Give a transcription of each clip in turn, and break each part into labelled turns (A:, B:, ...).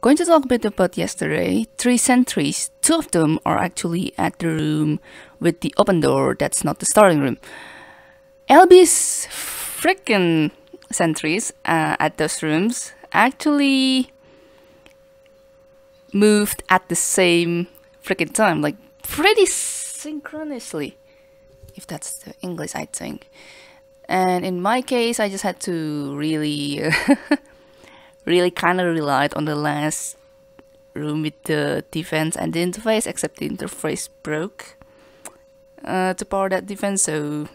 A: going to talk a bit about yesterday. Three sentries, two of them are actually at the room with the open door. That's not the starting room. LB's freaking sentries uh, at those rooms actually moved at the same freaking time, like pretty synchronously, if that's the English, I think. And in my case, I just had to really, really kind of relied on the last room with the defense and the interface, except the interface broke uh, to power that defense, so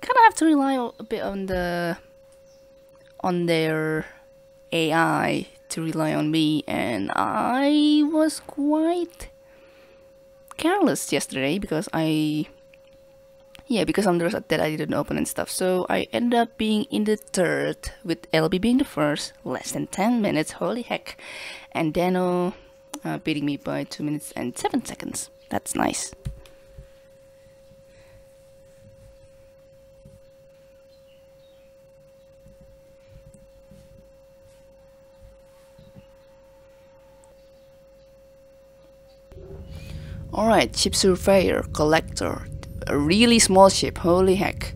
A: kind of have to rely a bit on the on their AI to rely on me, and I was quite careless yesterday because I yeah, because the rest that I didn't open and stuff. So I ended up being in the third, with LB being the first, less than 10 minutes, holy heck. And Dano uh, beating me by 2 minutes and 7 seconds. That's nice. Alright, ship surveyor, collector, a really small ship, holy heck.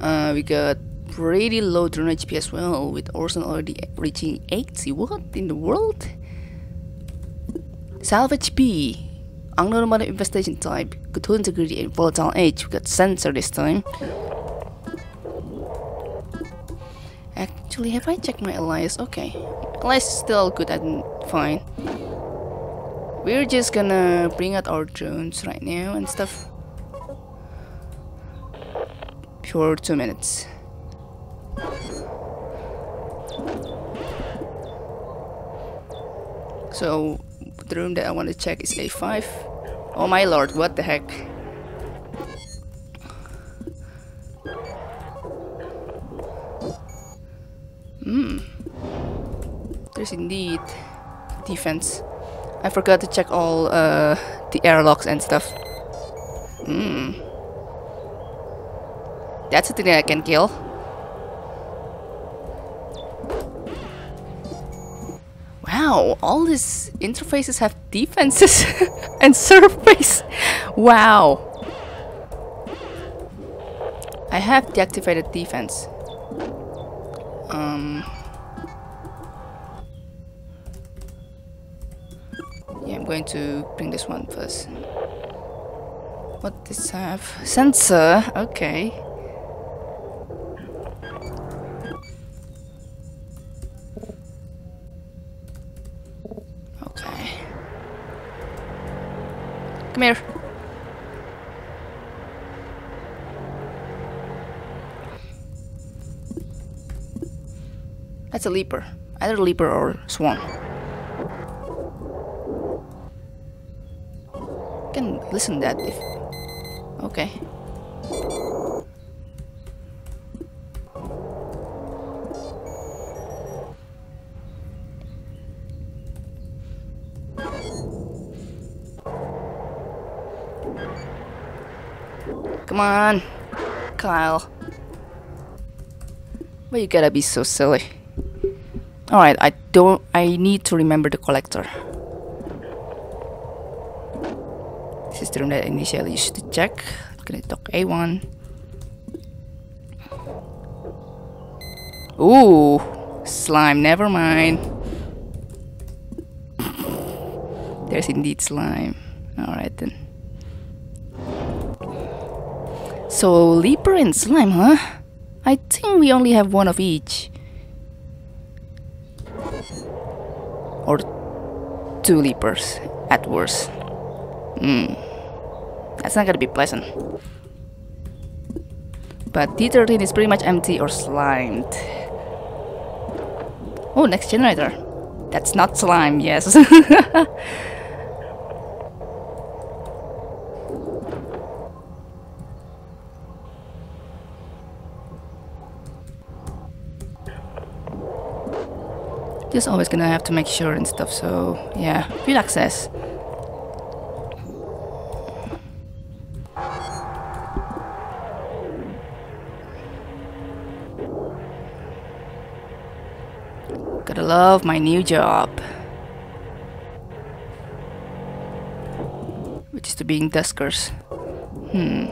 A: Uh, we got pretty low drone HP as well, with Orson already reaching 80. What in the world? Salvage B, of infestation type, good integrity and volatile age. We got sensor this time. Actually, have I checked my alias? Okay, alias is still good and fine. We're just gonna bring out our drones right now and stuff. For two minutes. So, the room that I want to check is A5. Oh my lord, what the heck? Hmm. There's indeed defense. I forgot to check all uh, the airlocks and stuff. Hmm. That's a thing that I can kill. Wow, all these interfaces have defenses and surface. Wow. I have deactivated defense. Um. Going to bring this one first. What does have? Sensor, okay. Okay. Come here. That's a leaper. Either leaper or swarm. Can listen that if okay Come on, Kyle. But you gotta be so silly. Alright, I don't I need to remember the collector. System that initially used to check. I'm gonna talk A1. Ooh, slime, never mind. There's indeed slime. Alright then. So, Leaper and slime, huh? I think we only have one of each. Or two Leapers, at worst. Hmm. That's not gonna be pleasant. But D13 is pretty much empty or slimed. Oh, next generator. That's not slime, yes. Just always gonna have to make sure and stuff, so yeah, field access. Gotta love my new job. Which is to being Duskers. Hmm.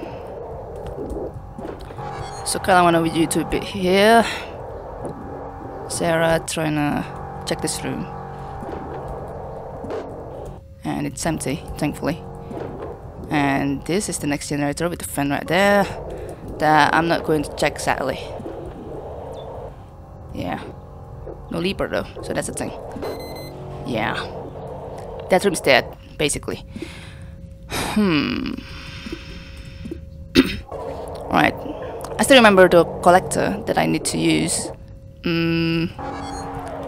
A: So kinda wanna with you to be here. Sarah trying to check this room. And it's empty, thankfully. And this is the next generator with the fan right there. That I'm not going to check sadly. Yeah. No leaper though, so that's the thing. Yeah. That room's dead, basically. Hmm. Alright. I still remember the collector that I need to use. Mm,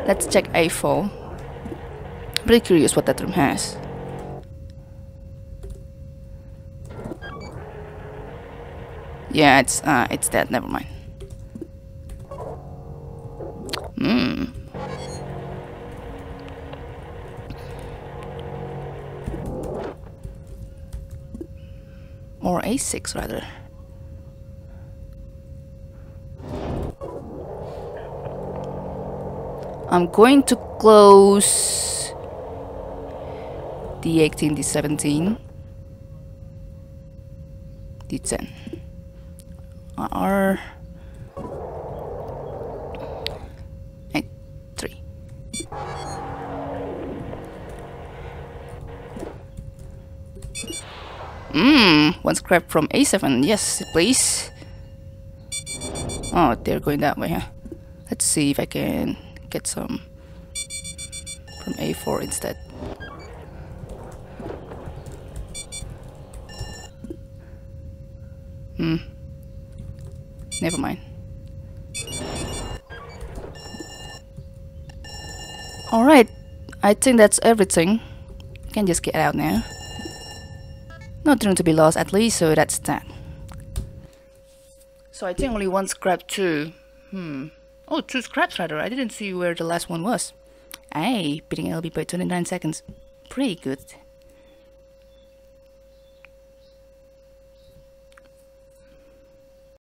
A: let's check A4. I'm Pretty curious what that room has. Yeah, it's uh, it's dead. Never mind. Hmm. Or A6 rather. I'm going to close D18, D17, D10. R Mmm, one scrap from A7. Yes, please. Oh, they're going that way, huh? Let's see if I can get some from A4 instead. Hmm. Never mind. Alright, I think that's everything. Can just get out now. Not room to be lost at least, so that's that. So I think only one scrap too. Hmm. Oh, two scraps rather. I didn't see where the last one was. Hey, beating LB by 29 seconds. Pretty good.